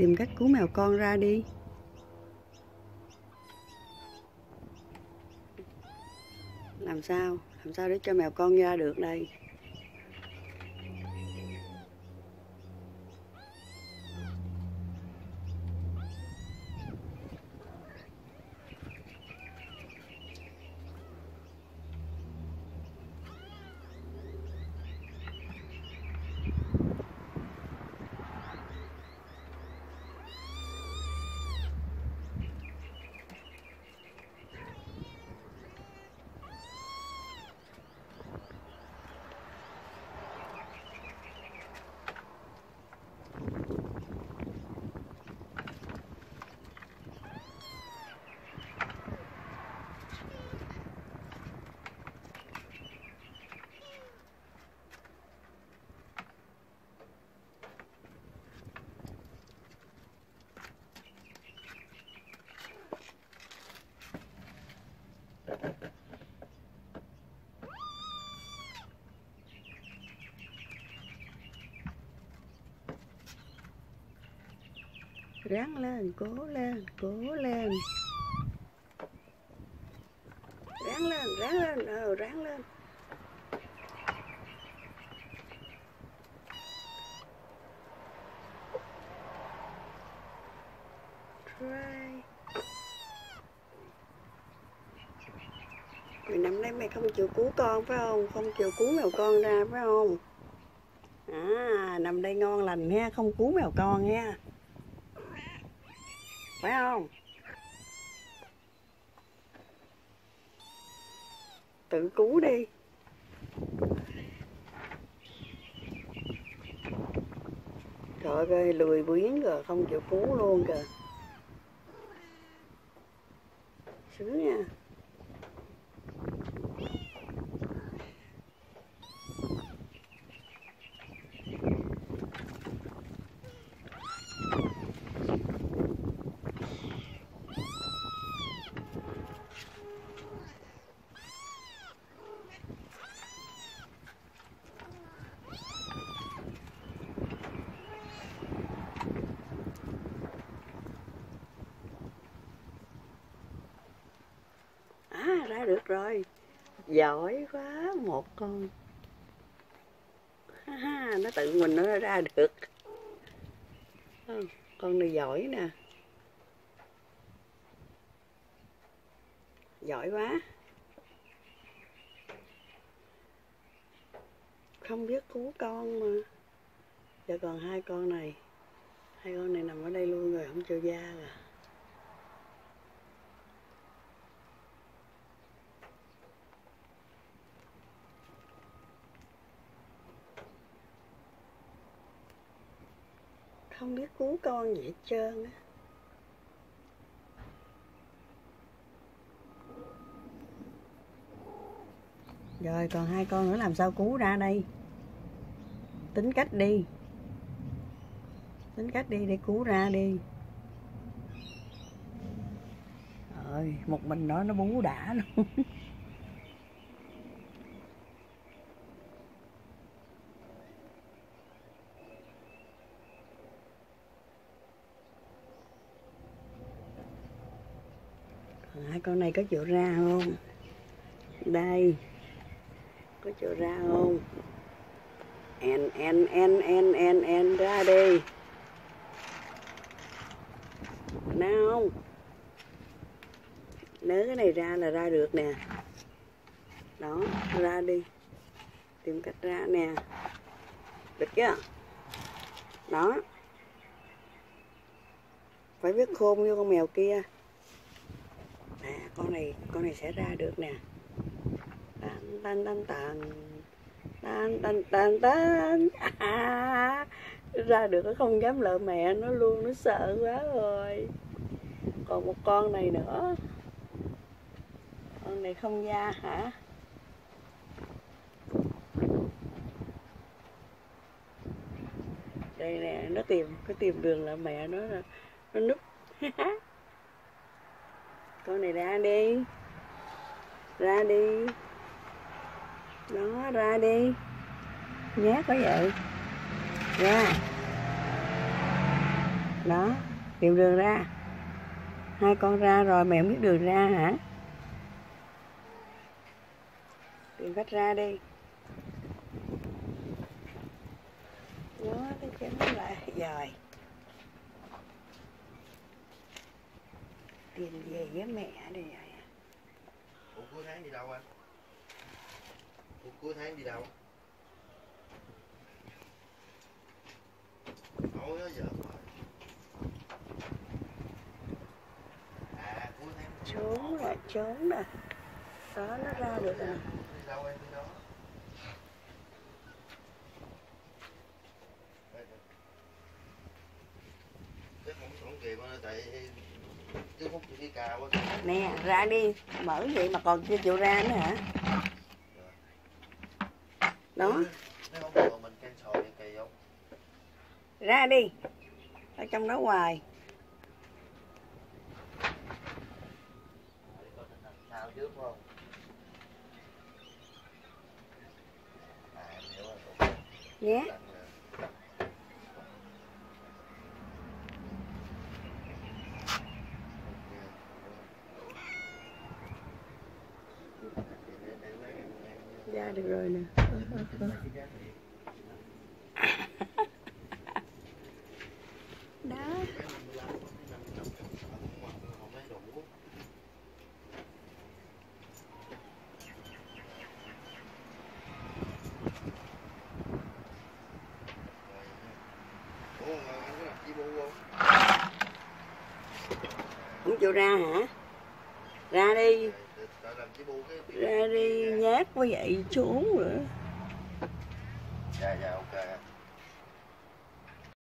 tìm cách cứu mèo con ra đi. Làm sao? Làm sao để cho mèo con ra được đây? Ráng lên cố lên cố lên ráng lên ráng lên ờ ráng lên try Mày năm nay mày không chịu cứu con phải không? Không chịu cứu mèo con ra phải không? À, nằm đây ngon lành ha, không cứu mèo con nha phải không? Tự cứu đi. Trời ơi lười biếng rồi không chịu cứu luôn kìa. Sướng nha. Ra được rồi. Giỏi quá một con. Ha, ha, Nó tự mình nó ra được. Ừ, con này giỏi nè. Giỏi quá. Không biết cứu con mà. Giờ còn hai con này. Hai con này nằm ở đây luôn rồi Không cho da rồi không biết cứu con gì hết trơn á. Rồi, còn hai con nữa làm sao cứu ra đây? Tính cách đi. Tính cách đi để cứu ra đi. Rồi một mình nó nó bú đã luôn. hai con này có chịu ra không? Đây. Có chịu ra không? En en en en en en, ra đi. Nào không? Nếu cái này ra là ra được nè. Đó, ra đi. Tìm cách ra nè. Được chưa? Đó. Phải biết khôn vô con mèo kia con này con này sẽ ra được nè. Tan tan tan tan tan tan tan tan à, ra được nó không dám lợ mẹ nó luôn nó sợ quá rồi. Còn một con này nữa. Con này không da hả? Đây nè nó tìm cái tìm đường là mẹ nó nó núp. con này ra đi. Ra đi. Đó, ra đi. Nhát quá vậy. Ra. Đó, tìm đường ra. Hai con ra rồi mẹ không biết đường ra hả? Tìm cách ra đi. Nó cái chân lại. Rồi tìm về với mẹ đi rồi Ủa cuối tháng đi đâu anh? Ủa cuối tháng đi đâu? Nói nó giờ À cuối tháng trốn rồi trốn rồi đó nó ra được rồi Đi đâu em đi đâu? Chứ không không kịp tại nè, ra đi. Mở vậy mà còn chưa chịu ra nữa hả? Đó. Ra đi. Ở trong đó hoài. Yeah coi tình hình sao trước phải không? À em hiểu rồi. ok. nhé Lần nè ra được rồi nè. Đó. Không chịu ra hả? Ra đi. Ra đi nhát quá vậy xuống nữa. Dạ dạ ok.